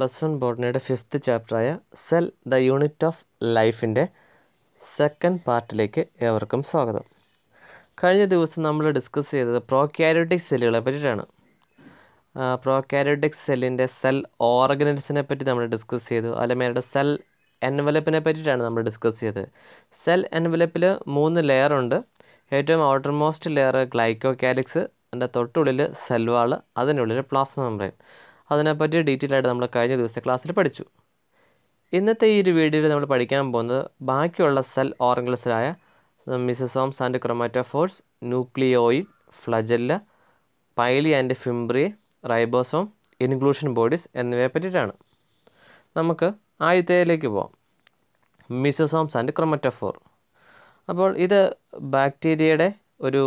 Plus one ബോട്ടണിയുടെ fifth ചാപ്റ്ററായ cell the unit of ലൈഫിന്റെ സെക്കൻഡ് പാർട്ടിലേക്ക് ഏവർക്കും സ്വാഗതം. കഴിഞ്ഞ ദിവസം നമ്മൾ ഡിസ്കസ് ചെയ്തത് പ്രോക്യാരിയോട്ടിക് സെല്ലുകളെ പറ്റിയിട്ടാണ്. പ്രോക്യാരിയോട്ടിക് സെല്ലിന്റെ സെൽ ഓർഗനൽസിനെ പറ്റി നമ്മൾ ഡിസ്കസ് ചെയ്തു. അല്ലെങ്കിൽ അവരുടെ സെൽ എൻവലപ്പിനെ പറ്റിയിട്ടാണ് നമ്മൾ ഡിസ്കസ് ചെയ്തത്. സെൽ എൻവലപ്പിൽ മൂന്ന് ലെയർ ഉണ്ട്. ഏറ്റവും outer most layer glycocalyx അതിന്റെ തൊട്ടുള്ളിൽ സെൽവാൾ അതിനുള്ളിൽ പ്ലാസ്മ മെംബ്രെയിൻ അതിനെപ്പറ്റി ഡീറ്റെയിൽ ആയിട്ട് നമ്മൾ കഴിഞ്ഞ ദിവസത്തെ ക്ലാസ്സിൽ പഠിച്ചു. ഇന്നത്തെ ഈ ഒരു വീഡിയോയിൽ നമ്മൾ പഠിക്കാൻ പോകുന്നത് ബാക്കിയുള്ള cell ഓർഗൻസിലായ mesosomes and chromatophores nucleoid flagella pili and fimbriae ribosome inclusion bodies എന്നിവയെ പറ്റിയിട്ടാണ്. നമുക്ക് ആദ്യത്തേലേക്ക് പോവാം. മിസസോംസ് ആൻഡ് ക്രൊമറ്റോഫോർ അപ്പോൾ ഇത് ബാക്ടീരിയയുടെ ഒരു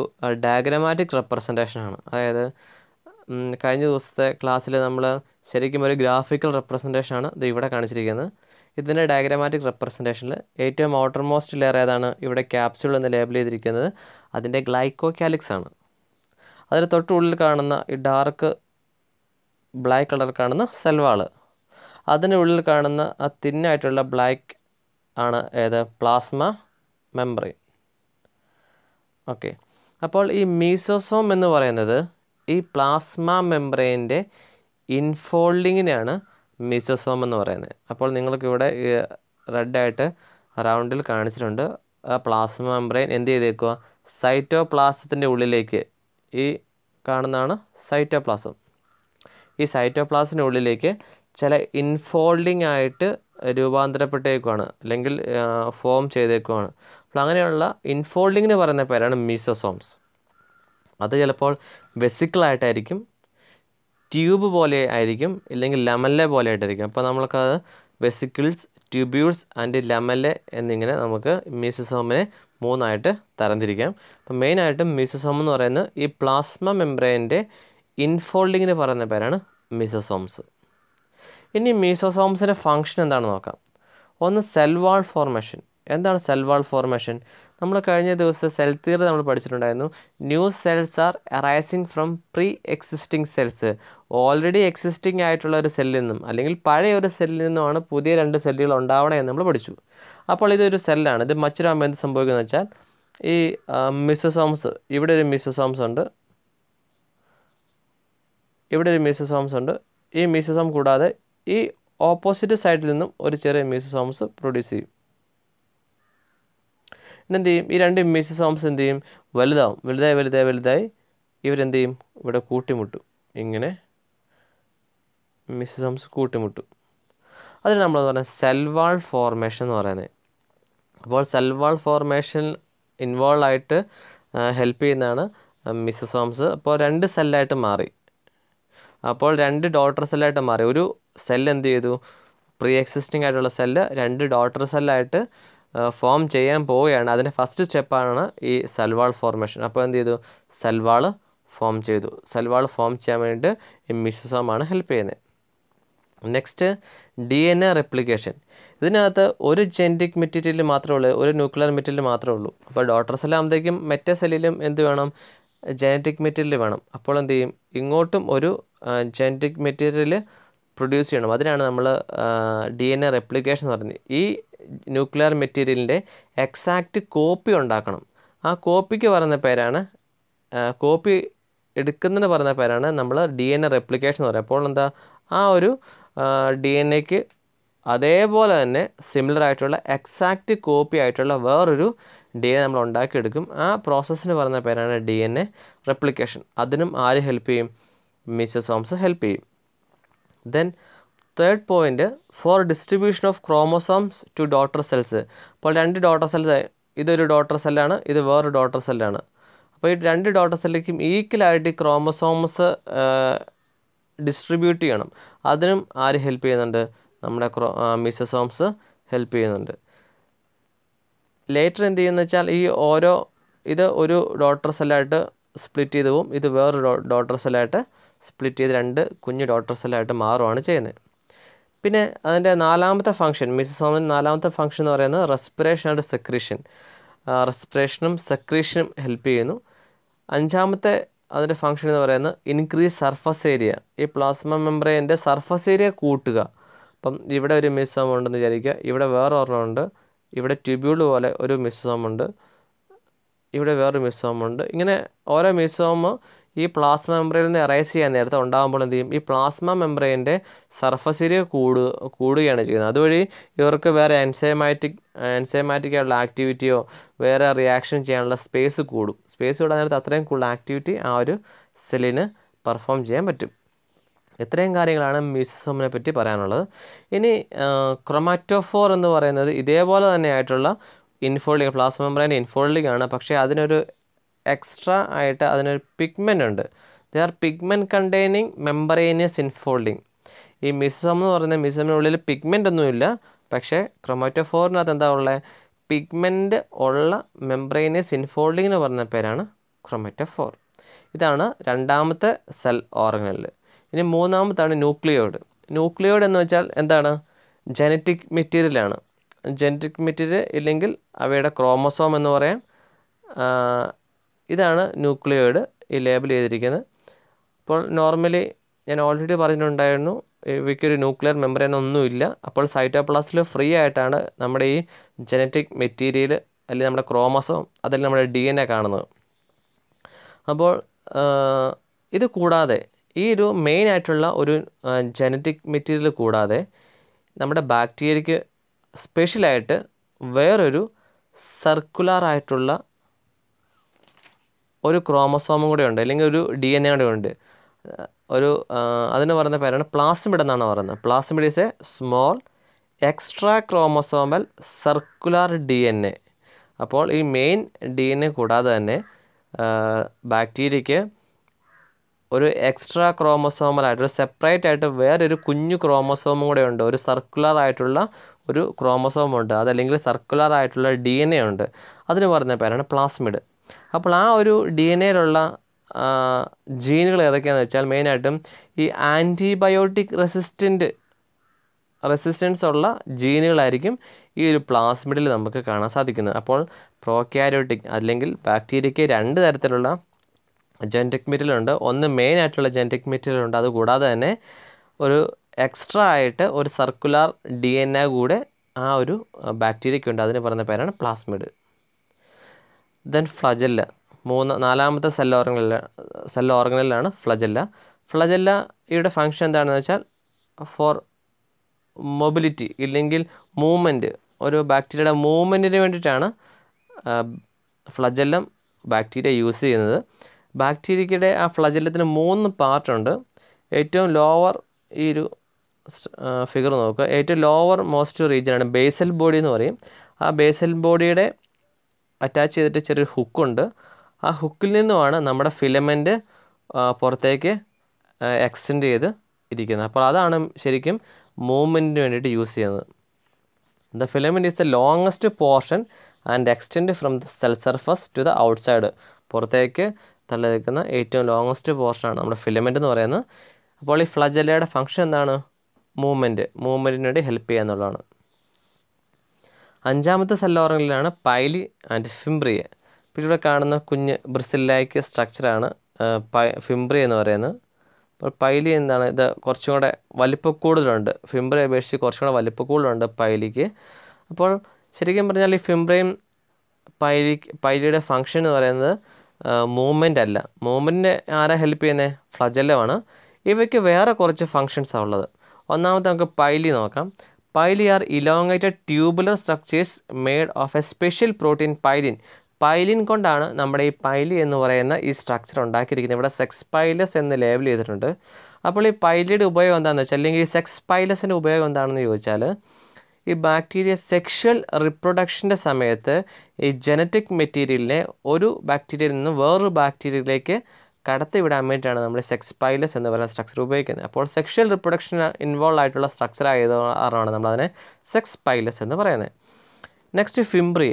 ഡയഗ്രമാറ്റിക് റെപ്രസെന്റേഷനാണ് അതായത് കഴിഞ്ഞ ദിവസത്തെ ക്ലാസ്സിൽ നമ്മൾ ശരിക്കും ഒരു ഗ്രാഫിക്കൽ റെപ്രസെന്റേഷനാണ് ഇത് ഇവിടെ കാണിച്ചിരിക്കുന്നത്. ഇതിന്റെ ഡയഗ്രമാറ്റിക് റെപ്രസെന്റേഷനിൽ ഏറ്റവും ഔട്ടർ മോസ്റ്റ് ലെയർ ഏതാണ്? ഇവിടെ ക്യാപ്സ്യൂൾ എന്ന് ലേബൽ ചെയ്തിരിക്കുന്നത്. അതിന്റെ ഗ്ലൈക്കോ കാലിക്സ് ആണ്. അതിന് തൊട്ടുള്ളിൽ കാണുന്ന ഈ ഡാർക്ക് ബ്ലാക്ക് കളർ കാണുന്ന സെൽവാൾ അതിന് ഉള്ളിൽ കാണുന്ന ആ തിന്നായിട്ടുള്ള ബ്ലാക്ക് ആണ് ഏത്? പ്ലാസ്മ മെമ്പറി ഓക്കെ അപ്പോൾ ഈ മീസോസോം എന്ന് പറയുന്നത് ഈ പ്ലാസ്മ മെംബ്രെയിന്റെ ഇൻഫോൾഡിങ്ങിനെയാണ് മിസോസോം എന്ന് പറയുന്നത്. അപ്പോൾ നിങ്ങൾക്ക് ഇവിടെ റെഡായിട്ട് റൗണ്ടിൽ കാണിച്ചിട്ടുണ്ട്. ആ പ്ലാസ്മ മെംബ്രെയിൻ എന്ത് ചെയ്തേക്കുക സൈറ്റോപ്ലാസത്തിന്റെ ഉള്ളിലേക്ക് ഈ കാണുന്നതാണ് സൈറ്റോപ്ലാസം. ഈ സൈറ്റോപ്ലാസിന്റെ ഉള്ളിലേക്ക് ചില ഇൻഫോൾഡിംഗ് ആയിട്ട് രൂപാന്തരപ്പെട്ടേക്കുവാണ് അല്ലെങ്കിൽ ഫോം ചെയ്തേക്കുവാണ്. അപ്പോൾ അങ്ങനെയുള്ള ഇൻഫോൾഡിങ്ങിന് പറയുന്ന പേരാണ് മീസോസോംസ്. അത് ചിലപ്പോൾ വെസിക്കിളായിട്ടായിരിക്കും ട്യൂബ് പോലെ ആയിരിക്കും ഇല്ലെങ്കിൽ ലെമല്ലെ പോലെ ആയിട്ടായിരിക്കും. അപ്പോൾ നമ്മൾക്കത് വെസിക്കിൾസ് ട്യൂബ്യൂൾസ് ആൻഡ് ലെമല്ലെ എന്നിങ്ങനെ നമുക്ക് മീസസോമിനെ മൂന്നായിട്ട് തരംതിരിക്കാം. അപ്പം മെയിനായിട്ടും മീസസോം എന്ന് പറയുന്നത് ഈ പ്ലാസ്മ മെംബ്രൈന്റെ ഇൻഫോൾഡിങ്ങിന് പറയുന്ന പേരാണ് മീസസോംസ് ഇനി മീസസോംസിന്റെ ഫങ്ഷൻ എന്താണെന്ന് നോക്കാം. ഒന്ന് സെൽ വാൾ ഫോർമേഷൻ എന്താണ് സെൽ വാൾ ഫോർമേഷൻ നമ്മൾ കഴിഞ്ഞ ദിവസം സെൽ തിയറി നമ്മൾ പഠിച്ചിട്ടുണ്ടായിരുന്നു. New cells are arising from pre existing cells already existing ആയിട്ടുള്ള ഒരു സെല്ലിൽ നിന്നും അല്ലെങ്കിൽ പഴയ ഒരു സെല്ലിൽ നിന്നുമാണ് പുതിയ രണ്ട് സെല്ലുകൾ ഉണ്ടാവണേ എന്ന് നമ്മൾ പഠിച്ചു. അപ്പോൾ ഇതൊരു സെല്ലാണ് ഇത് മറ്റൊരാകുമ്പോൾ എന്ത് സംഭവിക്കുന്നത് വെച്ചാൽ ഈ മിസോസോംസ് ഇവിടെ ഒരു മിസോസോംസ് ഉണ്ട്. ഇവിടെ ഒരു മിസോസോംസ് ഉണ്ട്. ഈ മിസോസോം കൂടാതെ ഈ ഓപ്പോസിറ്റ് സൈഡിൽ നിന്നും ഒരു ചെറിയ മിസോസോംസ് പ്രൊഡ്യൂസ് ചെയ്യും. എന്ത് ചെയ്യും ഈ രണ്ട് മിസോസോംസ് എന്ത് ചെയ്യും വലുതാവും. വലുതായി വലുതായി വലുതായി ഇവരെന്ത് ചെയ്യും ഇവിടെ കൂട്ടിമുട്ടും. ഇങ്ങനെ മിസോസോംസ് കൂട്ടിമുട്ടും. അതിന് നമ്മൾ പറയുന്നത് സെൽവാൾ ഫോർമേഷൻ എന്ന് പറയുന്നത് അപ്പോൾ സെൽവാൾ ഫോർമേഷൻ ഇൻവോൾവ് ആയിട്ട് ഹെൽപ്പ് ചെയ്യുന്നതാണ് മിസോസോംസ് അപ്പോൾ രണ്ട് സെല്ലായിട്ട് മാറി. അപ്പോൾ രണ്ട് ഡോട്ടർ സെല്ലായിട്ട് മാറി. ഒരു സെല്ല് എന്ത് ചെയ്തു? പ്രീ എക്സിസ്റ്റിംഗ് ആയിട്ടുള്ള സെല്ല് രണ്ട് ഡോട്ടർ സെല്ലായിട്ട് ഫോം ചെയ്യാൻ പോവുകയാണ്. അതിന്റെ ഫസ്റ്റ് സ്റ്റെപ്പാണ് ഈ സൽവാൾ ഫോർമേഷൻ അപ്പോൾ എന്ത് ചെയ്തു? സെൽവാൾ ഫോം ചെയ്തു. സൽവാൾ ഫോം ചെയ്യാൻ വേണ്ടിയിട്ട് ഈ മിസോസോമാണ് ഹെൽപ്പ് ചെയ്യുന്നത്. Next D N A replication ഇതിനകത്ത് ഒരു ജെനറ്റിക് മെറ്റീരിയൽ മാത്രമേ ഉള്ളൂ ഒരു ന്യൂക്ലിയർ മെറ്റീരിയൽ മാത്രമേ ഉള്ളൂ. അപ്പോൾ ഡോട്ടർ സെല്ലാകുമ്പോഴത്തേക്കും മറ്റേ സെല്ലിലും എന്ത് വേണം? ജെനറ്റിക് മെറ്റീരിയൽ വേണം. അപ്പോൾ എന്ത് ചെയ്യും? ഇങ്ങോട്ടും ഒരു ജെനറ്റിക് മെറ്റീരിയൽ പ്രൊഡ്യൂസ് ചെയ്യണം. അതിനാണ് നമ്മൾ ഡി എൻ എ റെപ്ലിക്കേഷൻ എന്ന് പറയുന്നത്. ഈ ന്യൂക്ലിയർ മെറ്റീരിയലിന്റെ എക്സാക്റ്റ് കോപ്പി ഉണ്ടാക്കണം. ആ കോപ്പിക്ക് പറയുന്ന പേരാണ് കോപ്പി എടുക്കുന്നതിന് പറയുന്ന പേരാണ് നമ്മൾ ഡി എൻ എ റെപ്ലിക്കേഷൻ എന്ന് പറയുന്നത്. അപ്പോൾ എന്താ ആ ഒരു ഡി എൻ എക്ക് അതേപോലെ തന്നെ സിമിലർ ആയിട്ടുള്ള എക്സാക്റ്റ് കോപ്പി ആയിട്ടുള്ള വേറൊരു ഡി എൻ നമ്മൾ ഉണ്ടാക്കിയെടുക്കും. ആ പ്രോസസ്സിന് പറയുന്ന പേരാണ് ഡി എൻ എ റെപ്ലിക്കേഷൻ. അതിനും ആര് ഹെൽപ്പ് ചെയ്യും? മിസ്സസ് ഹോംസ് ഹെൽപ്പ് ചെയ്യും. Then third point for distribution of chromosomes to daughter cells അപ്പോൾ രണ്ട് ഡോട്ടർ സെൽസ് ഇതൊരു ഡോട്ടർ സെല്ലാണ് ഇത് വേറൊരു ഡോട്ടർ സെല്ലാണ് അപ്പോൾ ഈ രണ്ട് ഡോട്ടർ സെല്ലിലേക്കും ഈക്വലായിട്ട് ക്രോമസോംസ് ഡിസ്ട്രിബ്യൂട്ട് ചെയ്യണം. അതിനും ആര് ഹെൽപ്പ് ചെയ്യുന്നുണ്ട്? നമ്മുടെ ക്രോ മിസസോംസ് ഹെൽപ്പ് ചെയ്യുന്നുണ്ട്. ലേറ്റർ എന്ത് ചെയ്യുന്നു വെച്ചാൽ ഈ ഓരോ ഇത് ഒരു ഡോട്ടർ സെല്ലായിട്ട് സ്പ്ലിറ്റ് ചെയ്ത് പോവും. ഇത് വേറൊരു ഡോട്ടർ സെല്ലായിട്ട് സ്പ്ലിറ്റ് ചെയ്ത് രണ്ട് കുഞ്ഞ് ഡോട്ടർ സെല്ലായിട്ട് മാറുകയാണ് ചെയ്യുന്നത്. പിന്നെ അതിന്റെ നാലാമത്തെ ഫംഗ്ഷൻ മിസസോമിന്റെ നാലാമത്തെ ഫംഗ്ഷൻ എന്ന് പറയുന്നത് റെസ്പിറേഷൻ ആൻഡ് സെക്രീഷൻ റെസ്പിറേഷനും സെക്രീഷനും ഹെൽപ്പ് ചെയ്യുന്നു. അഞ്ചാമത്തെ അതിന്റെ ഫംഗ്ഷൻ എന്ന് പറയുന്നത് ഇൻക്രീസ് സർഫസ് ഏരിയ ഈ പ്ലാസ്മ മെമ്പറേന്റെ സർഫസ് ഏരിയ കൂട്ടുക. അപ്പം ഇവിടെ ഒരു മിസോം ഉണ്ടെന്ന് വിചാരിക്കുക. ഇവിടെ വേറെ ഒരെണ്ണമുണ്ട് ഇവിടെ ട്യൂബ്യൂൾ പോലെ ഒരു മിസോം ഉണ്ട്. ഇവിടെ വേറൊരു മിസോം ഉണ്ട്. ഇങ്ങനെ ഓരോ മിസോം ഈ പ്ലാസ്മ മെമ്പറയിൽ നിന്ന് എറൈസ് ചെയ്യാൻ നേരത്തെ ഉണ്ടാകുമ്പോൾ എന്ത് ചെയ്യും? ഈ പ്ലാസ്മ മെമ്പറേന്റെ സർഫസ് ഏരിയ കൂടു കൂടുകയാണ് ചെയ്യുന്നത്. അതുവഴി ഇവർക്ക് വേറെ എൻസൈമാറ്റിക് എൻസൈമാറ്റിക് ആയിട്ടുള്ള ആക്ടിവിറ്റിയോ വേറെ റിയാക്ഷൻ ചെയ്യാനുള്ള സ്പേസ് കൂടും. സ്പേസ് കൂടാൻ നേരത്തെ അത്രയും കൂടുതൽ ആക്ടിവിറ്റി ആ ഒരു സെല്ലിന് പെർഫോം ചെയ്യാൻ പറ്റും. ഇത്രയും കാര്യങ്ങളാണ് മീസസോമിനെ പറ്റി പറയാനുള്ളത്. ഇനി ക്രൊമാറ്റോഫോർ എന്ന് പറയുന്നത് ഇതേപോലെ തന്നെ ആയിട്ടുള്ള ഇൻഫോൾഡിങ് പ്ലാസ്മ മെമ്പറൈന്റെ ഇൻഫോൾഡിങ് ആണ്. പക്ഷേ അതിനൊരു എക്സ്ട്രാ ആയിട്ട് അതിനൊരു പിഗ്മെന്റ് ഉണ്ട്. They are pigment containing membranous infolding ഈ മിസോം എന്ന് പറയുന്ന മിസോമിനുള്ളിൽ പിഗ്മെന്റ് ഒന്നുമില്ല പക്ഷേ ക്രൊമാറ്റോഫോറിനകത്ത് എന്താ ഉള്ളത് പിഗ്മെന്റ് ഉള്ള മെമ്പറേനിയസ് ഇൻഫോൾഡിംഗ് എന്ന് പറയുന്ന പേരാണ് ക്രൊമാറ്റോഫോർ ഇതാണ് രണ്ടാമത്തെ സെൽ ഓർഗനൽ ഇനി മൂന്നാമത്താണ് ന്യൂക്ലിയോയിഡ് ന്യൂക്ലിയോയിഡ് എന്ന് വെച്ചാൽ എന്താണ്? ജനറ്റിക് മെറ്റീരിയലാണ് ജനറ്റിക് മെറ്റീരിയൽ ഇല്ലെങ്കിൽ അവയുടെ ക്രോമസോം എന്ന് പറയാം. ഇതാണ് ന്യൂക്ലിയോയിഡ് ഈ ലേബിൾ ചെയ്തിരിക്കുന്നത്. അപ്പോൾ നോർമലി ഞാൻ ഓൾറെഡി പറഞ്ഞിട്ടുണ്ടായിരുന്നു ഇവയ്ക്കൊരു ന്യൂക്ലിയർ മെമ്പറൈൻ ഒന്നുമില്ല അപ്പോൾ സൈറ്റോപ്ലാസ്റ്റിൽ ഫ്രീ ആയിട്ടാണ് നമ്മുടെ ഈ ജനറ്റിക് മെറ്റീരിയൽ അല്ലെങ്കിൽ നമ്മുടെ ക്രോമസോം അതിൽ നമ്മുടെ ഡി എൻ എ കാണുന്നത്. അപ്പോൾ ഇത് കൂടാതെ ഈ ഒരു മെയിൻ ആയിട്ടുള്ള ഒരു ജനറ്റിക് മെറ്റീരിയൽ കൂടാതെ നമ്മുടെ ബാക്ടീരിയയ്ക്ക് സ്പെഷ്യലായിട്ട് വേറൊരു സർക്കുലർ ആയിട്ടുള്ള ഒരു ക്രോമസോമും കൂടെ ഉണ്ട് അല്ലെങ്കിൽ ഒരു ഡി എൻ എ കൂടെ ഉണ്ട്. ഒരു അതിന് പറയുന്ന പേരാണ് പ്ലാസ്മിഡ് എന്നാണ് പറയുന്നത്. Plasmid is a small extra chromosomal circular D N A അപ്പോൾ ഈ മെയിൻ ഡി എൻ എ കൂടാതെ തന്നെ ബാക്ടീരിയയ്ക്ക് ഒരു എക്സ്ട്രാ ക്രോമസോമൽ ആയിട്ട് ഒരു സെപ്പറേറ്റ് ആയിട്ട് വേറൊരു കുഞ്ഞു ക്രോമസോമും കൂടെ ഉണ്ട്. ഒരു സർക്കുലർ ആയിട്ടുള്ള ഒരു ക്രോമസോം ഉണ്ട് അതല്ലെങ്കിൽ സർക്കുലർ ആയിട്ടുള്ള ഡി എൻ എ ഉണ്ട്. അതിന് പറയുന്ന പേരാണ് പ്ലാസ്മിഡ് അപ്പോൾ ആ ഒരു ഡി എൻ എയിലുള്ള ജീനുകൾ ഏതൊക്കെയാണെന്ന് വെച്ചാൽ മെയിനായിട്ടും ഈ ആന്റിബയോട്ടിക് റെസിസ്റ്റന്റ് റെസിസ്റ്റൻസ് ഉള്ള ജീനുകളായിരിക്കും ഈ ഒരു പ്ലാസ്മിഡിൽ നമുക്ക് കാണാൻ സാധിക്കുന്നത്. അപ്പോൾ പ്രോക്യാരോട്ടിക് അല്ലെങ്കിൽ ബാക്ടീരിയയ്ക്ക് രണ്ട് തരത്തിലുള്ള ജനറ്റിക് മെറ്റീരിയലുണ്ട്. ഒന്ന് മെയിൻ ആയിട്ടുള്ള ജനറ്റിക് മെറ്റീരിയൽ ഉണ്ട് അതുകൂടാതെ തന്നെ ഒരു എക്സ്ട്രാ ആയിട്ട് ഒരു സർക്കുലാർ ഡി എൻ എ കൂടെ ആ ഒരു ബാക്ടീരിയയ്ക്കുണ്ട് അതിന് പറയുന്ന പേരാണ് പ്ലാസ്മിഡ് ദെൻ ഫ്ലജല്ല മൂന്ന് നാലാമത്തെ സെൽ ഓർഗനല്ല സെൽ ഓർഗനിലാണ് ഫ്ലജല്ല ഫ്ലജല്ലയുടെ ഫങ്ഷൻ എന്താണെന്ന് വെച്ചാൽ ഫോർ മൊബിലിറ്റി ഇല്ലെങ്കിൽ മൂവ്മെന്റ് ഒരു ബാക്ടീരിയയുടെ മൂവ്മെന്റിന് വേണ്ടിയിട്ടാണ് ഫ്ലജല്ലം ബാക്ടീരിയ യൂസ് ചെയ്യുന്നത്. ബാക്ടീരിയയുടെ ആ ഫ്ലജല്ലത്തിന് മൂന്ന് പാർട്ടുണ്ട് ഏറ്റവും ലോവർ ഈ ഒരു ഫിഗർ നോക്കുക. ഏറ്റവും ലോവർ മോസ്റ്റ് റീജിയനാണ് ബേസൽ ബോഡി എന്ന് പറയും. ആ ബേസൽ ബോഡിയുടെ അറ്റാച്ച് ചെയ്തിട്ട് ചെറിയൊരു ഹുക്കുണ്ട് ആ ഹുക്കിൽ നിന്നുമാണ് നമ്മുടെ ഫിലമെന്റ് പുറത്തേക്ക് എക്സ്റ്റെൻഡ് ചെയ്ത് ഇരിക്കുന്നത്. അപ്പോൾ അതാണ് ശരിക്കും മൂവ്മെന്റിന് വേണ്ടിയിട്ട് യൂസ് ചെയ്യുന്നത്. The filament is the longest portion and extend from the cell surface to the outside പുറത്തേക്ക് തള്ളി നിൽക്കുന്ന ഏറ്റവും ലോങ്ങസ്റ്റ് പോർഷനാണ് നമ്മുടെ ഫിലമെന്റ് എന്ന് പറയുന്നത്. അപ്പോൾ ഈ ഫ്ലജലയുടെ ഫങ്ഷൻ എന്താണ്? മൂവ്മെന്റ് മൂവ്മെന്റിന് വേണ്ടി ഹെൽപ്പ് ചെയ്യുക എന്നുള്ളതാണ്. അഞ്ചാമത്തെ സെല്ലോറങ്ങളിലാണ് പൈലി ആൻഡ് ഫിംബ്രിയ. ഇപ്പോൾ ഇവിടെ കാണുന്ന കുഞ്ഞ് ബ്രിസിലൈക്ക് സ്ട്രക്ചറാണ് ഫിംബ്രി എന്ന് പറയുന്നത്. അപ്പോൾ പൈലി എന്താണ് ഇത് കുറച്ചും കൂടെ വലിപ്പക്കൂടുതലുണ്ട്. ഫിംബ്രയെ അപേക്ഷിച്ച് കുറച്ചും കൂടെ വലിപ്പക്കൂടുതലുണ്ട് പൈലിക്ക്. അപ്പോൾ ശരിക്കും പറഞ്ഞാൽ ഈ ഫിംബ്രയും പൈലി പൈലിയുടെ ഫങ്ഷൻ എന്ന് പറയുന്നത് മൂവ്മെന്റ് അല്ല. മൂവ്മെന്റിനെ ആരാ ഹെൽപ്പ് ചെയ്യുന്നത് ഫ്ലജല്ലമാണ് ഇവയ്ക്ക് വേറെ കുറച്ച് ഫങ്ഷൻസാണ് ഉള്ളത്. ഒന്നാമത്തെ നമുക്ക് പൈലി നോക്കാം. Pili are elongated tubular structures made of a special protein pilin pilin കൊണ്ടാണ് നമ്മുടെ ഈ പൈലി എന്ന് പറയുന്ന ഈ സ്ട്രക്ചർ ഉണ്ടാക്കിയിരിക്കുന്നത്. ഇവിടെ സെക്സ് പൈലസ് എന്ന് ലേബൽ ചെയ്തിട്ടുണ്ട്. അപ്പോൾ ഈ പൈലിയുടെ ഉപയോഗം എന്താണെന്ന് വെച്ചാൽ അല്ലെങ്കിൽ ഈ സെക്സ് പൈലസിന്റെ ഉപയോഗം എന്താണെന്ന് ചോദിച്ചാൽ ഈ ബാക്ടീരിയ സെക്ഷൽ റിപ്രൊഡക്ഷന്റെ സമയത്ത് ഈ ജനറ്റിക് മെറ്റീരിയലിനെ ഒരു ബാക്ടീരിയയിൽ നിന്ന് വേറൊരു ബാക്ടീരിയയിലേക്ക് കടത്തിവിടാൻ വേണ്ടിയിട്ടാണ് നമ്മൾ സെക്സ് പൈലസ് എന്ന് പറയുന്ന സ്ട്രക്ചർ ഉപയോഗിക്കുന്നത്. അപ്പോൾ സെക്ഷൽ റിപ്രൊഡക്ഷൻ ഇൻവോൾവ് ആയിട്ടുള്ള സ്ട്രക്ചർ ആയതാണ് നമ്മളതിനെ സെക്സ് പൈലസ് എന്ന് പറയുന്നത്. Next fimbriae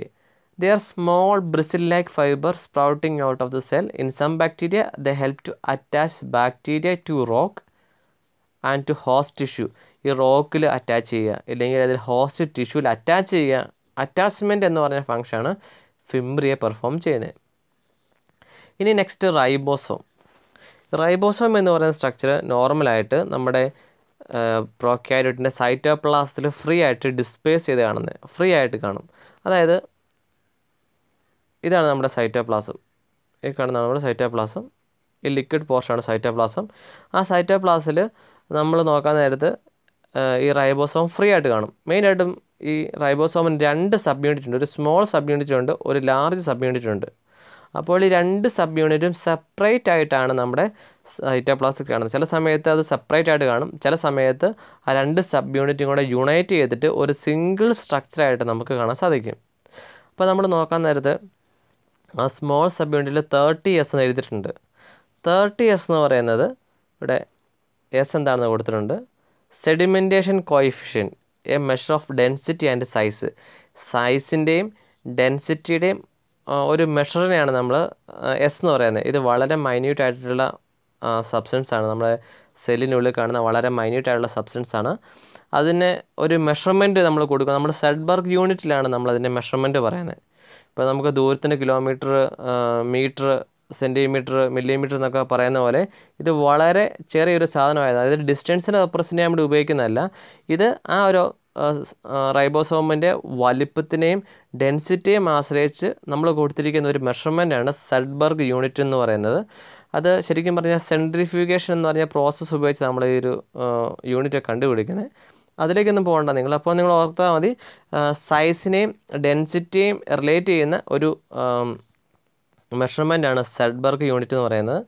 they are small bristle like fiber sprouting out of the cell in some bacteria they help to attach bacteria to rock and to host tissue ഈ റോക്കിൽ attach ചെയ്യുക ഇല്ലെങ്കിൽ അതിൽ host ടിഷ്യൂവിൽ attach ചെയ്യുക. Attachment എന്ന് പറഞ്ഞ ഫങ്ഷനാണ് ഫിംബ്രിയെ perform ചെയ്യുന്നത്. ഇനി നെക്സ്റ്റ് റൈബോസോം റൈബോസോം എന്ന് പറയുന്ന സ്ട്രക്ചർ നോർമലായിട്ട് നമ്മുടെ പ്രോക്യാരിയോട്ടിന്റെ സൈറ്റോപ്ലാസത്തിൽ ഫ്രീ ആയിട്ട് ഡിസ്പേസ് ചെയ്ത് കാണുന്നത് ഫ്രീ ആയിട്ട് കാണും. അതായത് ഇതാണ് നമ്മുടെ സൈറ്റോപ്ലാസം ഈ കാണുന്നതാണ് നമ്മുടെ സൈറ്റോപ്ലാസം ഈ ലിക്വിഡ് പോർഷനാണ് സൈറ്റോപ്ലാസം ആ സൈറ്റോപ്ലാസിൽ നമ്മൾ നോക്കാൻ നേരത്ത് ഈ റൈബോസോം ഫ്രീ ആയിട്ട് കാണും. മെയിനായിട്ടും ഈ റൈബോസോമിന് രണ്ട് സബ് യൂണിറ്റ് ഉണ്ട്. ഒരു സ്മോൾ സബ് യൂണിറ്റ് ഉണ്ട് ഒരു ലാർജ് സബ് യൂണിറ്റ് ഉണ്ട് അപ്പോൾ ഈ രണ്ട് സബ് യൂണിറ്റും സെപ്പറേറ്റ് ആയിട്ടാണ് നമ്മുടെ സൈറ്റോപ്ലാസ്റ്റിൽ കാണുന്നത്. ചില സമയത്ത് അത് സെപ്പറേറ്റ് ആയിട്ട് കാണും. ചില സമയത്ത് ആ രണ്ട് സബ് യൂണിറ്റും കൂടെ യുണൈറ്റ് ചെയ്തിട്ട് ഒരു സിംഗിൾ സ്ട്രക്ചറായിട്ട് നമുക്ക് കാണാൻ സാധിക്കും. അപ്പോൾ നമ്മൾ നോക്കാൻ നേരത്ത് ആ സ്മോൾ സബ് യൂണിറ്റിൽ തേർട്ടി എസ് എന്ന് എഴുതിയിട്ടുണ്ട്. തേർട്ടി എസ് എന്ന് പറയുന്നത് ഇവിടെ എസ് എന്താണെന്ന് കൊടുത്തിട്ടുണ്ട്? Sedimentation coefficient a measure of density and size സൈസിന്റെയും ഡെൻസിറ്റിയുടെയും ഒരു മെഷറിനെയാണ് നമ്മൾ എസ് എന്ന് പറയുന്നത്. ഇത് വളരെ മൈന്യൂട്ട് ആയിട്ടുള്ള സബ്സ്റ്റൻസ് ആണ്. നമ്മുടെ സെല്ലിനുള്ളിൽ കാണുന്ന വളരെ മൈന്യൂട്ട് ആയിട്ടുള്ള സബ്സ്റ്റൻസ് ആണ്. അതിന് ഒരു മെഷർമെന്റ് നമ്മൾ കൊടുക്കുക നമ്മുടെ സെഡ്ബർഗ് യൂണിറ്റിലാണ് നമ്മൾ അതിന്റെ മെഷർമെന്റ് പറയുന്നത്. ഇപ്പോൾ നമുക്ക് ദൂരത്തിന് കിലോമീറ്റർ മീറ്റർ സെന്റിമീറ്റർ മില്ലിമീറ്റർ എന്നൊക്കെ പറയുന്ന പോലെ ഇത് വളരെ ചെറിയൊരു സാധനമായത് അതായത് ഡിസ്റ്റൻസിനെ റെപ്രസെന്റ് ചെയ്യാൻ വേണ്ടി ഉപയോഗിക്കുന്നതല്ല. ഇത് ആ ഒരു റൈബോസോമിന്റെ വലിപ്പത്തിനെയും ഡെൻസിറ്റിയെയും ആശ്രയിച്ച് നമ്മൾ കൊടുത്തിരിക്കുന്ന ഒരു മെഷർമെന്റാണ് സെഡ്ബർഗ് യൂണിറ്റ് എന്ന് പറയുന്നത്. അത് ശരിക്കും പറഞ്ഞാൽ സെൻട്രിഫ്യൂഗേഷൻ എന്ന് പറഞ്ഞ പ്രോസസ്സ് ഉപയോഗിച്ച് നമ്മൾ ഈ ഒരു യൂണിറ്റ് കണ്ടുപിടിക്കുന്നത്. അതിലേക്കൊന്നും പോകണ്ട നിങ്ങൾ. അപ്പോൾ നിങ്ങൾ ഓർത്താൽ മതി സൈസിനെയും ഡെൻസിറ്റിയെയും റിലേറ്റ് ചെയ്യുന്ന ഒരു മെഷർമെന്റാണ് സെഡ്ബർഗ് യൂണിറ്റ് എന്ന് പറയുന്നത്.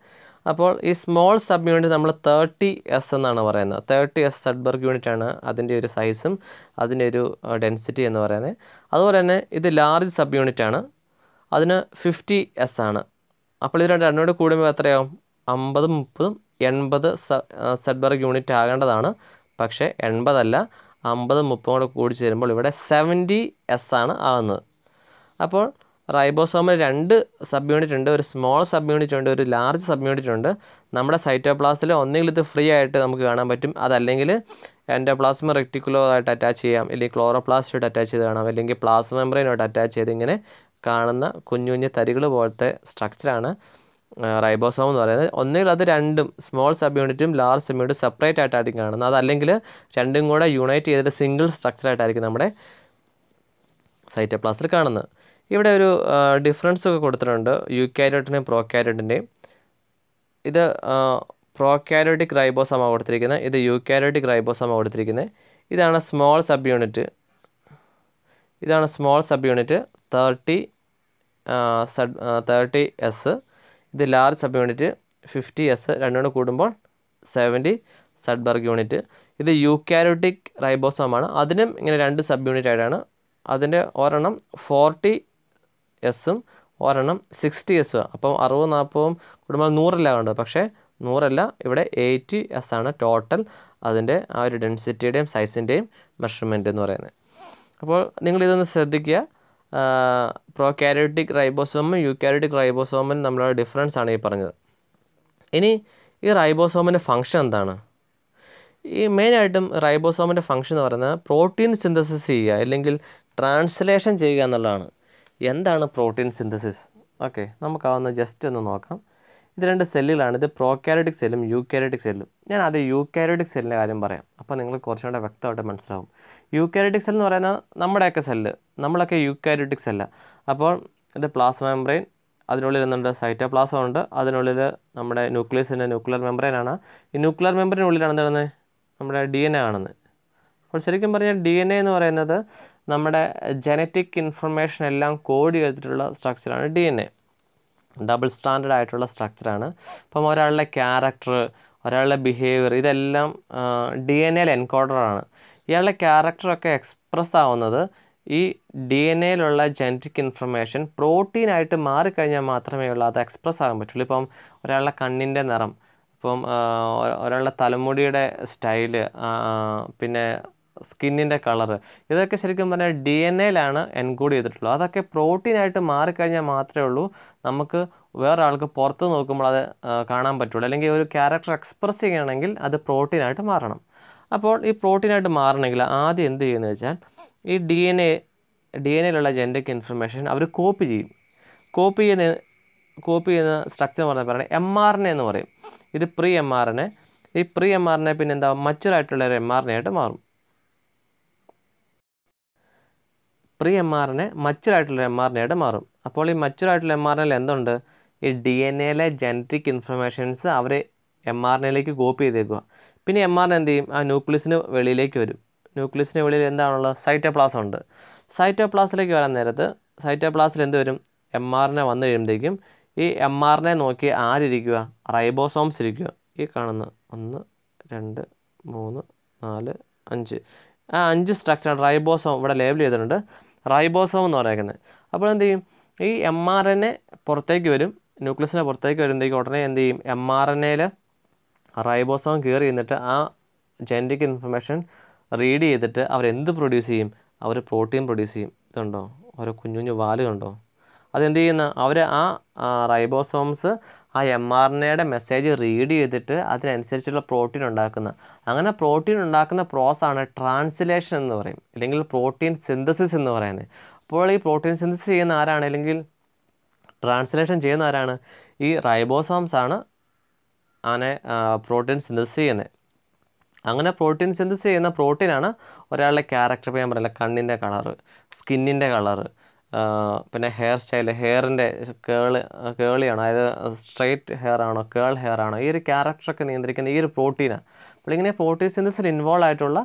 അപ്പോൾ ഈ സ്മോൾ സബ് യൂണിറ്റ് നമ്മൾ തേർട്ടി എസ് എന്നാണ് പറയുന്നത്. തേർട്ടി എസ് സഡ്ബർഗ് യൂണിറ്റ് ആണ് അതിന്റെ ഒരു സൈസും അതിന്റെ ഒരു ഡെൻസിറ്റി എന്ന് പറയുന്നത്. അതുപോലെ തന്നെ ഇത് ലാർജ് സബ് യൂണിറ്റ് ആണ്. അതിന് ഫിഫ്റ്റി എസ് ആണ്. അപ്പോൾ ഇത് രണ്ട് രണ്ടോട് കൂടുമ്പോൾ എത്രയാവും? അമ്പതും മുപ്പതും എൺപത് സെഡ്ബർഗ് യൂണിറ്റ് ആകേണ്ടതാണ്. പക്ഷേ എൺപതല്ല അമ്പതും മുപ്പതും കൂടെ കൂടി ചേരുമ്പോൾ ഇവിടെ സെവന്റി എസ് ആണ് ആകുന്നത് അപ്പോൾ റൈബോസോമിൽ രണ്ട് സബ് യൂണിറ്റ് ഉണ്ട് ഒരു സ്മോൾ സബ് യൂണിറ്റ് ഉണ്ട് ഒരു ലാർജ് സബ് യൂണിറ്റ് ഉണ്ട്. നമ്മുടെ സൈറ്റോപ്ലാസിൽ ഒന്നുകിൽ ഇത് ഫ്രീ ആയിട്ട് നമുക്ക് കാണാൻ പറ്റും. അതല്ലെങ്കിൽ എൻഡോപ്ലാസ്മ റെക്ടിക്കുലോ ആയിട്ട് അറ്റാച്ച് ചെയ്യാം അല്ലെങ്കിൽ ക്ലോറോപ്ലാസ്റ്റായിട്ട് അറ്റാച്ച് ചെയ്ത് കാണാം അല്ലെങ്കിൽ പ്ലാസ്മ മെമ്പറൈനോട്ട് അറ്റാച്ച് ചെയ്ത് ഇങ്ങനെ കാണുന്ന കുഞ്ഞു കുഞ്ഞു തരികൾ പോലത്തെ സ്ട്രക്ചറാണ് റൈബോസോം എന്ന് പറയുന്നത്. ഒന്നുകിൽ അത് രണ്ടും സ്മോൾ സബ് യൂണിറ്റും ലാർജ് സബ് യൂണിറ്റും സെപ്പറേറ്റ് ആയിട്ടായിരിക്കും കാണുന്നത്. അതല്ലെങ്കിൽ രണ്ടും കൂടെ യൂണൈറ്റ് ചെയ്തിട്ട് സിംഗിൾ സ്ട്രക്ചറായിട്ടായിരിക്കും നമ്മുടെ സൈറ്റോപ്ലാസ്റ്റിൽ കാണുന്നത്. ഇവിടെ ഒരു ഡിഫറൻസ് ഒക്കെ കൊടുത്തിട്ടുണ്ട്. യൂക്യാരിയോട്ടിന്റെയും പ്രോക്യാരിയോട്ടിന്റെയും ഇത് പ്രോക്യാരിയോട്ടിക് റൈബോസമാണ് കൊടുത്തിരിക്കുന്നത് ഇത് യൂക്യാരിയോട്ടിക് റൈബോസമാണ് കൊടുത്തിരിക്കുന്നത് ഇതാണ് സ്മോൾ സബ് യൂണിറ്റ് ഇതാണ് small sub unit thirty sub thirty S ഇത് large sub unit fifty S രണ്ടുകൂടെ കൂടുമ്പോൾ സെവന്റി സഡ്ബർഗ് യൂണിറ്റ് ഇത് യൂക്യാരോട്ടിക് റൈബോസോമാണ് അതിനും ഇങ്ങനെ രണ്ട് സബ് യൂണിറ്റ് ആയിട്ടാണ്. അതിന്റെ ഒരെണ്ണം ഫോർട്ടി എസും ഒരെണ്ണം സിക്സ്റ്റി എസും അപ്പം അറുപത് നാൽപ്പതും കൂടുമ്പോൾ നൂറല്ല പക്ഷേ നൂറല്ല ഇവിടെ എയ്റ്റി എസ് ആണ് ടോട്ടൽ അതിന്റെ ആ ഒരു ഡെൻസിറ്റിയുടെയും സൈസിന്റെയും മെഷർമെന്റ് എന്ന് പറയുന്നത്. അപ്പോൾ നിങ്ങളിതൊന്ന് ശ്രദ്ധിക്കുക. പ്രോ കാരോട്ടിക് റൈബോസോമും യൂക്യാരിയോട്ടിക് റൈബോസോമും തമ്മിലുള്ള ഡിഫറൻസ് ആണ് ഈ പറഞ്ഞത്. ഇനി ഈ റൈബോസോമിന്റെ ഫങ്ഷൻ എന്താണ്? ഈ മെയിനായിട്ടും റൈബോസോമിന്റെ ഫങ്ഷൻ എന്ന് പറയുന്നത് പ്രോട്ടീൻ സിന്തസിസ് ചെയ്യുക അല്ലെങ്കിൽ ട്രാൻസ്ലേഷൻ ചെയ്യുക എന്നുള്ളതാണ്. എന്താണ് പ്രോട്ടീൻ സിന്തസിസ്? ഓക്കെ നമുക്കാവുന്ന ജസ്റ്റ് ഒന്ന് നോക്കാം. ഇത് രണ്ട് സെല്ലുകളാണ് ഇത് പ്രോക്യാരിയോട്ടിക് സെല്ലും യൂക്യാരിയോട്ടിക് സെല്ലും ഞാൻ അത് യൂക്യാരിയോട്ടിക് സെല്ലിന്റെ കാര്യം പറയാം. അപ്പോൾ നിങ്ങൾ കുറച്ചുകൂടെ വ്യക്തമായിട്ട് മനസ്സിലാവും. യു സെൽ എന്ന് പറയുന്നത് നമ്മുടെയൊക്കെ സെല്ല് നമ്മളൊക്കെ യൂക്യാരിയോട്ടിക് സെല്ല അപ്പോൾ ഇത് പ്ലാസ്മ മെംബ്രെയിൻ അതിനുള്ളിൽ എന്തുണ്ട് സൈറ്റോപ്ലാസം ഉണ്ട്. അതിനുള്ളിൽ നമ്മുടെ ന്യൂക്ലിയസിന്റെ ന്യൂക്ലിയർ മെംബ്രെയിനാണ് ഈ ന്യൂക്ലിയർ മെംബ്രെയിനുള്ളിലാണ് എന്താണ് നമ്മുടെ ഡി എൻ എ കാണുന്നത് അപ്പോൾ ശരിക്കും പറഞ്ഞാൽ ഡി എൻ എ എന്ന് പറയുന്നത് നമ്മുടെ ജനറ്റിക് ഇൻഫർമേഷൻ എല്ലാം കോഡ് ചെയ്തിട്ടുള്ള സ്ട്രക്ചറാണ് D N A double standard ആയിട്ടുള്ള സ്ട്രക്ചറാണ് അപ്പം ഒരാളുടെ ക്യാരക്ടർ ഒരാളുടെ ബിഹേവിയർ ഇതെല്ലാം ഡി എൻ എയിൽ എൻകോഡറാണ് ഇയാളുടെ ക്യാരക്ടറൊക്കെ എക്സ്പ്രസ് ആവുന്നത് ഈ ഡി എൻ എയിലുള്ള ജനറ്റിക് ഇൻഫർമേഷൻ പ്രോട്ടീനായിട്ട് മാറിക്കഴിഞ്ഞാൽ മാത്രമേ ഉള്ളൂ അത് എക്സ്പ്രസ് ആകാൻ പറ്റുള്ളൂ. ഇപ്പം ഒരാളുടെ കണ്ണിന്റെ നിറം ഇപ്പം ഒരാളുടെ തലമുടിയുടെ സ്റ്റൈൽ പിന്നെ സ്കിന്നിന്റെ കളറ്. ഇതൊക്കെ ശരിക്കും പറഞ്ഞാൽ ഡി എൻ എയിലാണ് എൻകോഡ് ചെയ്തിട്ടുള്ളത്. അതൊക്കെ പ്രോട്ടീനായിട്ട് മാറിക്കഴിഞ്ഞാൽ മാത്രമേ ഉള്ളൂ. നമുക്ക് വേറെ ആൾക്ക് പുറത്ത് നോക്കുമ്പോൾ അത് കാണാൻ പറ്റുള്ളൂ. അല്ലെങ്കിൽ ഒരു ക്യാരക്ടർ എക്സ്പ്രസ് ചെയ്യണമെങ്കിൽ അത് പ്രോട്ടീനായിട്ട് മാറണം. അപ്പോൾ ഈ പ്രോട്ടീനായിട്ട് മാറണമെങ്കിൽ ആദ്യം എന്ത് ചെയ്യുന്നത് വെച്ചാൽ ഈ D N A D N എയിലുള്ള genetic information അവർ കോപ്പി ചെയ്യും. കോപ്പി ചെയ്യുന്ന കോപ്പി ചെയ്യുന്ന സ്ട്രക്ചർ എന്ന് പറഞ്ഞാൽ പറയുന്നത് എം ആർ എൻ എന്ന് പറയും. ഇത് പ്രീ എം ആർ എൻ ഈ പ്രീ എം ആർ എൻ പിന്നെ എന്താ? മച്ചുറായിട്ടുള്ള ഒരു എം ആർ എൻ ആയിട്ട് മാറും. Pre M R N A M R N എയുടെ മാറും അപ്പോൾ ഈ മച്ചുവർ ആയിട്ടുള്ള എം ആർ എൻ എൽ എന്തുണ്ട്? ഈ ഡി എൻ എയിലെ ജനറ്റിക് ഇൻഫർമേഷൻസ് അവർ എം ആർ എൻ എയിലേക്ക് കോപ്പി ചെയ്തേക്കുക പിന്നെ എം ആർ എൻ എന്ത് ചെയ്യും? ആ ന്യൂക്ലിയസിന് വെളിയിലേക്ക് വരും. ന്യൂക്ലിയസിന് വെളിയിൽ എന്താണുള്ളത്? സൈറ്റോപ്ലാസം ഉണ്ട്. സൈറ്റോപ്ലാസിലേക്ക് വരാൻ നേരത്ത് സൈറ്റോപ്ലാസിൽ എന്ത് വരും? എം ആർ എൻ എ വന്നു കഴിയുമ്പോഴത്തേക്കും ഈ എം ആർ എൻ എ നോക്കി ആരിരിക്കുക? റൈബോസോംസ് ഇരിക്കുക. ഈ കാണുന്ന ഒന്ന് രണ്ട് മൂന്ന് നാല് അഞ്ച്. ആ അഞ്ച് സ്ട്രക്ചർ റൈബോസോം ഇവിടെ ലേബിൾ ചെയ്തിട്ടുണ്ട്. റൈബോസോം എന്ന് പറയുന്നത്. അപ്പോൾ എന്ത് ചെയ്യും? ഈ എം ആർ എൻ എ പുറത്തേക്ക് വരും. ന്യൂക്ലിയസിന്റെ പുറത്തേക്ക് വരുമ്പോഴത്തേക്ക് ഉടനെ എന്ത് ചെയ്യും? എം ആർ എൻ എയിൽ റൈബോസോം കയറി എന്നിട്ട് ആ ജനറ്റിക് ഇൻഫർമേഷൻ റീഡ് ചെയ്തിട്ട് അവർ എന്ത് പ്രൊഡ്യൂസ് ചെയ്യും? അവർ പ്രോട്ടീൻ പ്രൊഡ്യൂസ് ചെയ്യും. ഇതുണ്ടോ? ഓരോ കുഞ്ഞു കുഞ്ഞു വാൽ കണ്ടോ? അതെന്ത് ചെയ്യുന്ന? അവർ ആ റൈബോസോംസ് ആ എം ആർ എൻ എയുടെ മെസ്സേജ് റീഡ് ചെയ്തിട്ട് അതിനനുസരിച്ചുള്ള പ്രോട്ടീൻ ഉണ്ടാക്കുന്ന. അങ്ങനെ പ്രോട്ടീൻ ഉണ്ടാക്കുന്ന പ്രോസാണ് ട്രാൻസ്ലേഷൻ എന്ന് പറയും. അല്ലെങ്കിൽ പ്രോട്ടീൻ സിന്തസിസ് എന്ന് പറയുന്നത്. അപ്പോൾ ഈ പ്രോട്ടീൻ സിന്തസിസ് ചെയ്യുന്ന ആരാണ്? അല്ലെങ്കിൽ ട്രാൻസ്ലേഷൻ ചെയ്യുന്ന ആരാണ്? ഈ റൈബോസോംസ് ആണ് അങ്ങനെ പ്രോട്ടീൻ സിന്തസിസ് ചെയ്യുന്നത്. അങ്ങനെ പ്രോട്ടീൻ സിന്തസിസ് ചെയ്യുന്ന പ്രോട്ടീനാണ് ഒരാളുടെ ക്യാരക്ടർ ഇപ്പോൾ ഞാൻ പറയില്ല കണ്ണിന്റെ കളറ് സ്കിന്നിന്റെ കളറ് പിന്നെ ഹെയർ സ്റ്റൈൽ ഹെയറിന്റെ കേൾ കേളിയാണോ അതായത് സ്ട്രെയിറ്റ് ഹെയർ ആണോ കേൾ ഹെയർ ആണോ? ഈ ഒരു ക്യാരക്ടറൊക്കെ നിയന്ത്രിക്കുന്ന ഈ ഒരു പ്രോട്ടീനാണ്. അപ്പോൾ ഇങ്ങനെ പ്രോട്ടീൻ സിന്തസിൽ ഇൻവോൾവ് ആയിട്ടുള്ള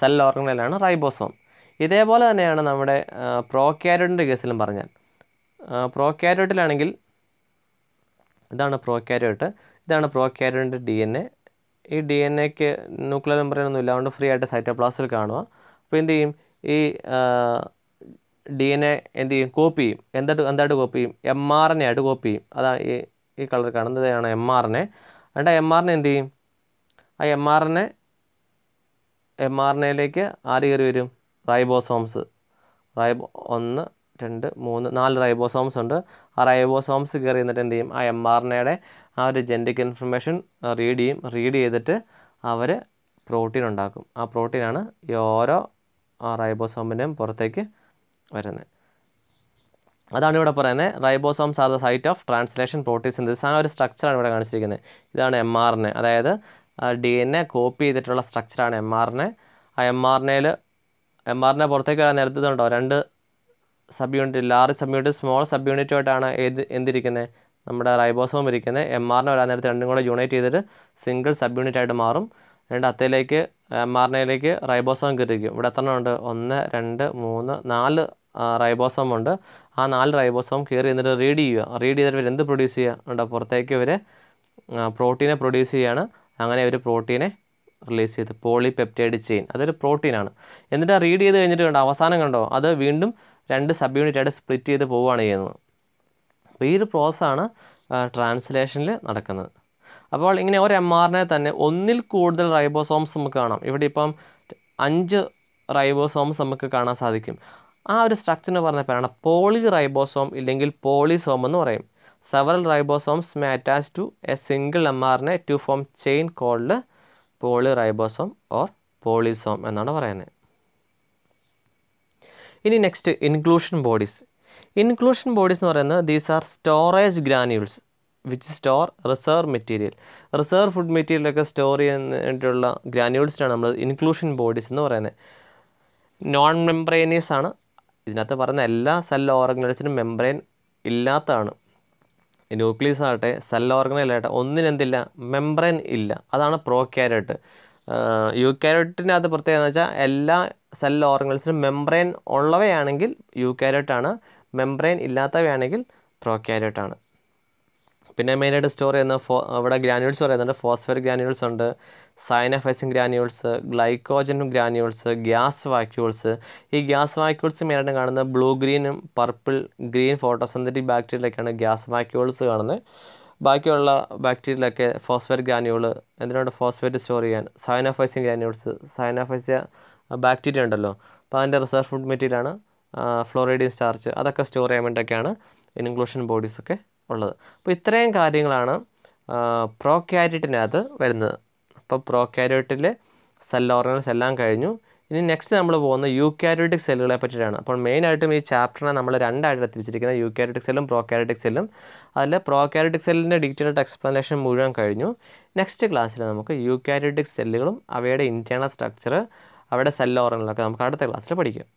സെൽ ഓർഗനലാണ് റൈബോസോം ഇതേപോലെ തന്നെയാണ് നമ്മുടെ പ്രോക്യാരോട്ടിന്റെ കേസിലും പറഞ്ഞാൽ പ്രോക്യാരോട്ടിലാണെങ്കിൽ ഇതാണ് പ്രോക്യാരോട്ട് ഇതാണ് പ്രോക്യാരോട്ടിന്റെ ഡി എൻ എ ഈ ഡി എൻ എക്ക് ന്യൂക്ലിയർ മെമ്പറിനൊന്നും ഇല്ല അതുകൊണ്ട് ഫ്രീ ആയിട്ട് സൈറ്റോപ്ലാസിൽ കാണുക. അപ്പോൾ എന്ത് ചെയ്യും? ഈ ഡി എൻ എ എന്ത് ചെയ്യും? കോപ്പി ചെയ്യും. എന്തായിട്ട് എന്തായിട്ട് കോപ്പി ചെയ്യും? എം ആർ എൻ എ ആയിട്ട് കോപ്പി ചെയ്യും. അതാണ് ഈ ഈ കളർ കാണുന്നതാണ് എം ആർ എൻ എ എന്നിട്ട് എം ആർ എൻ എന്ത് ചെയ്യും? ആ M R N A M R N എയിലേക്ക് ആര് കയറി വരും? റൈബോസോംസ്. റൈബോ ഒന്ന് രണ്ട് മൂന്ന് നാല് റൈബോസോംസ് ഉണ്ട്. ആ റൈബോസോംസ് കയറി എന്നിട്ട് എന്ത് ചെയ്യും? ആ എം ആർ എൻ എയുടെ ആ ഒരു ജെന്റിക് ഇൻഫർമേഷൻ റീഡ് ചെയ്യും. റീഡ് ചെയ്തിട്ട് അവർ പ്രോട്ടീൻ ഉണ്ടാക്കും. ആ പ്രോട്ടീനാണ് ഈ ഓരോ റൈബോസോമിന്റെയും പുറത്തേക്ക് വരുന്നത് അതാണ് ഇവിടെ പറയുന്നത് ribosomes are the site of translation protein synthesis ആ ഒരു സ്ട്രക്ചറാണ് ഇവിടെ കാണിച്ചിരിക്കുന്നത്. ഇതാണ് എം ആർ എൻ എ അതായത് ഡി എൻ എ കോപ്പി ചെയ്തിട്ടുള്ള സ്ട്രക്ചറാണ് എം ആർ എൻ എ ആ എം ആർ എൻ എയിൽ എം ആർ എൻ എ പുറത്തേക്ക് വരാൻ നിരത്തുന്നുണ്ടോ രണ്ട് sub unit large sub unit small sub യൂണിറ്റുമായിട്ടാണ് ഏത് എന്തിരിക്കുന്നത് നമ്മുടെ റൈബോസോം ഇരിക്കുന്നത് എം ആർ എൻ വരാൻ നേരത്തെ രണ്ടും കൂടെ യൂണൈറ്റ് ചെയ്തിട്ട് സിംഗിൾ സബ് യൂണിറ്റ് ആയിട്ട് മാറും. രണ്ട് അത്തയിലേക്ക് എം ആർ എയിലേക്ക് റൈബോസോം കയറിയിരിക്കും. ഇവിടെ എത്ര ഉണ്ട്? ഒന്ന് രണ്ട് മൂന്ന് നാല് റൈബോസോം ഉണ്ട്. ആ നാല് റൈബോസോം കയറി എന്നിട്ട് റീഡ് ചെയ്യുക. റീഡ് ചെയ്തിട്ട് ഇവർ എന്ത് പ്രൊഡ്യൂസ് ചെയ്യുക? ഉണ്ട് പുറത്തേക്ക് ഇവർ പ്രോട്ടീനെ പ്രൊഡ്യൂസ് ചെയ്യുകയാണ്. അങ്ങനെ ഒരു പ്രോട്ടീനെ റിലീസ് ചെയ്ത്. Polypeptide chain. അതൊരു പ്രോട്ടീനാണ്. എന്നിട്ട് റീഡ് ചെയ്ത് കഴിഞ്ഞിട്ട് കണ്ടോ അവസാനം കണ്ടോ അത് വീണ്ടും രണ്ട് സബ് യൂണിറ്റ് ആയിട്ട് സ്പ്ലിറ്റ് ചെയ്ത് പോവുകയാണ് ചെയ്യുന്നത്. അപ്പോൾ ഈ ഒരു പ്രോസസ്സാണ് ട്രാൻസ്ലേഷനിൽ നടക്കുന്നത്. അപ്പോൾ ഇങ്ങനെ ഒരു എം ആറിനെ തന്നെ ഒന്നിൽ കൂടുതൽ റൈബോസോംസ് നമുക്ക് കാണാം. ഇവിടെ ഇപ്പം അഞ്ച് റൈബോസോംസ് നമുക്ക് കാണാൻ സാധിക്കും. ആ ഒരു സ്ട്രക്ചറിന് പറഞ്ഞ പേരാണ് പോളി റൈബോസോം ഇല്ലെങ്കിൽ പോളിസോം എന്ന് പറയും. May attach to a single M ആറിനെ to form chain called poly ribosome or polysome എന്നാണ് പറയുന്നത്. ഇനി next inclusion bodies inclusion bodies എന്ന് പറയുന്നത് these are storage granules which store reserve material reserve food മെറ്റീരിയലൊക്കെ store ചെയ്യാനായിട്ടുള്ള ഗ്രാനുൾസിനാണ് നമ്മൾ ഇൻക്ലൂഷൻ ബോഡീസ് എന്ന് പറയുന്നത്. നോൺ മെംബ്രൈനീസ് ആണ്. ഇതിനകത്ത് പറയുന്ന എല്ലാ സെൽ ഓർഗനൈസിനും മെംബ്രെയിൻ ഇല്ലാത്തതാണ്. ന്യൂക്ലിയസ് ആകട്ടെ സെൽ ഓർഗനൈലാകട്ടെ ഒന്നിനെന്തില്ല മെംബ്രെയിൻ ഇല്ല. അതാണ് പ്രോ ക്യാരറ്റ് യു ക്യാരറ്റിനകത്ത് പ്രത്യേകത എന്ന് വെച്ചാൽ എല്ലാ സെൽ ഓർഗനൽസിനും മെംബ്രെയിൻ ഉള്ളവയാണെങ്കിൽ യു ക്യാരറ്റാണ് മെംബ്രെയിൻ ഇല്ലാത്തവയാണെങ്കിൽ പ്രോ ക്യാരറ്റാണ് പിന്നെ മെയിനായിട്ട് സ്റ്റോർ ചെയ്യുന്ന ഫോ അവിടെ ഗ്രാനുൾസ് പറയുന്നുണ്ട്. ഫോസ്ഫർ ഗ്രാനുൾസ് ഉണ്ട്. Cyanophycin granules glycogen granules gas vacuoles ഈ ഗ്യാസ് വാക്യൂൾസ് മെയിനായിട്ട് കാണുന്നത് ബ്ലൂ ഗ്രീനും പർപ്പിൾ ഗ്രീൻ ഫോട്ടോസിന്തറ്റിക് ബാക്ടീരിയയിലൊക്കെയാണ് ഗ്യാസ് വാക്യൂൾസ് കാണുന്നത്. ബാക്കിയുള്ള ബാക്ടീരിയയിലൊക്കെ ഫോസ്ഫർ ഗ്രാനുകൾ എന്തിനാണ് ഫോസ്ഫേറ്റ് സ്റ്റോർ ചെയ്യാൻ? സൈനോഫൈസിൻ ഗ്രാനുൾസ് സൈനോഫൈസിയ ബാക്ടീരിയ ഉണ്ടല്ലോ. അപ്പോൾ അതിന്റെ റിസർവ് ഫുഡ് മെറ്റീരിയലാണ് ഫ്ലോറൈഡിൻ സ്റ്റാർച്ച് അതൊക്കെ സ്റ്റോർ ചെയ്യാൻ വേണ്ടിയിട്ടൊക്കെയാണ് ഇൻക്ലൂഷൻ ബോഡീസൊക്കെ ഉള്ളത്. അപ്പോൾ ഇത്രയും കാര്യങ്ങളാണ് പ്രോ ക്യാരിറ്റിനകത്ത് വരുന്നത്. അപ്പോൾ പ്രോ ക്യാരറ്റിലെ സെൽ ഓർഗനൽസ് എല്ലാം കഴിഞ്ഞു. ഇനി നെക്സ്റ്റ് നമ്മൾ പോകുന്നത് യൂക്കാരിയോട്ടിക് സെല്ലുകളെ പറ്റിയിട്ടാണ്. അപ്പോൾ മെയിനായിട്ടും ഈ ചാപ്റ്ററിനെ നമ്മൾ രണ്ടായിട്ട് തിരിച്ചിരിക്കുന്നത് യൂക്കാരിയോട്ടിക് സെല്ലും പ്രോക്കാരിയോട്ടിക് സെല്ലും അതിൽ പ്രോക്കാരിയോട്ടിക് സെല്ലിന്റെ ഡീറ്റെയിൽഡ് എക്സ്പ്ലനേഷൻ മുഴുവൻ കഴിഞ്ഞു. നെക്സ്റ്റ് ക്ലാസ്സിൽ നമുക്ക് യൂക്കാരിയോട്ടിക് സെല്ലുകളും അവയുടെ ഇന്റേണൽ സ്ട്രക്ചർ അവയുടെ സെൽ നമുക്ക് അടുത്ത ക്ലാസ്സിൽ പഠിക്കാം.